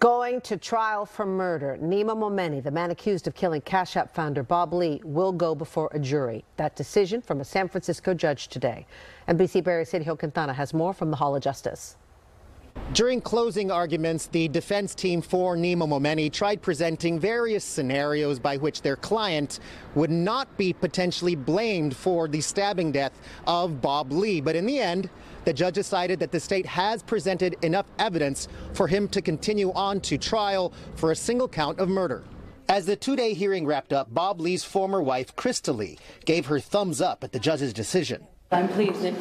Going to trial for murder, Nima Momeni, the man accused of killing Cash App founder Bob Lee, will go before a jury. That decision from a San Francisco judge today. NBC Bay Area's Sergio Quintana has more from the Hall of Justice. During closing arguments, the defense team for Nima Momeni tried presenting various scenarios by which their client would not be potentially blamed for the stabbing death of Bob Lee. But in the end, the judge decided that the state has presented enough evidence for him to continue on to trial for a single count of murder. As the two day hearing wrapped up, Bob Lee's former wife, Krista Lee, gave her thumbs up at the judge's decision. I'm pleased that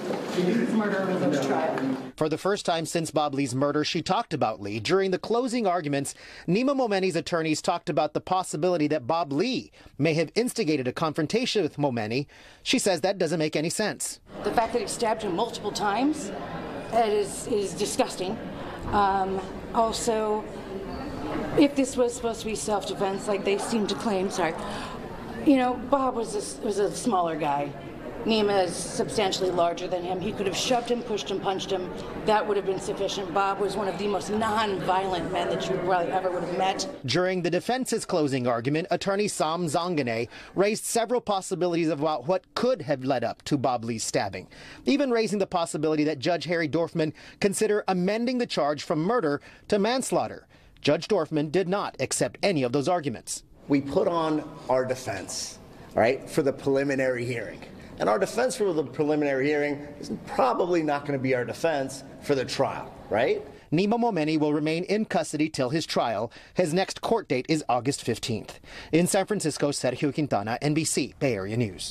murder was over trial. For the first time since Bob Lee's murder, she talked about Lee. During the closing arguments, Nima Momeni's attorneys talked about the possibility that Bob Lee may have instigated a confrontation with Momeni. She says that doesn't make any sense. The fact that he stabbed him multiple times is, is disgusting. Um, also, if this was supposed to be self-defense, like they seem to claim, sorry, you know, Bob was a, was a smaller guy. Nima is substantially larger than him. He could have shoved him, pushed him, punched him. That would have been sufficient. Bob was one of the most non-violent men that you probably ever would have met. During the defense's closing argument, attorney Saam Zangeneh raised several possibilities about what could have led up to Bob Lee's stabbing, even raising the possibility that Judge Harry Dorfman consider amending the charge from murder to manslaughter. Judge Dorfman did not accept any of those arguments. We put on our defense, right, for the preliminary hearing. And our defense for the preliminary hearing is probably not going to be our defense for the trial, right? Nima Momeni will remain in custody till his trial. His next court date is August 15th. In San Francisco, Sergio Quintana, NBC Bay Area News.